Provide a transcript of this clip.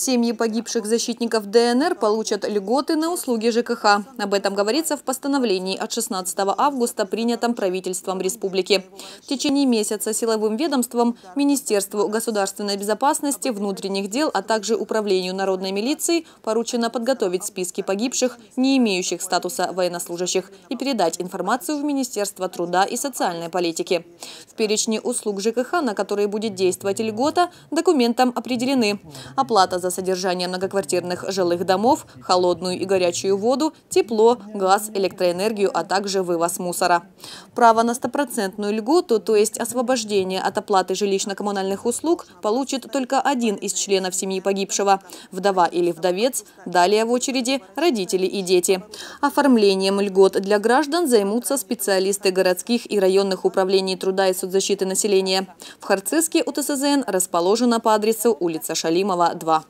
Семьи погибших защитников ДНР получат льготы на услуги ЖКХ. Об этом говорится в постановлении от 16 августа, принятом правительством республики. В течение месяца силовым ведомствам, Министерству государственной безопасности, внутренних дел, а также Управлению народной милиции поручено подготовить списки погибших, не имеющих статуса военнослужащих, и передать информацию в Министерство труда и социальной политики. В перечне услуг ЖКХ, на которые будет действовать льгота, документом определены оплата за за содержание многоквартирных жилых домов, холодную и горячую воду, тепло, газ, электроэнергию, а также вывоз мусора. Право на стопроцентную льготу, то есть освобождение от оплаты жилищно-коммунальных услуг, получит только один из членов семьи погибшего – вдова или вдовец, далее в очереди родители и дети. Оформлением льгот для граждан займутся специалисты городских и районных управлений труда и соцзащиты населения. В Харциске УТСЗН расположена по адресу улица Шалимова, 2.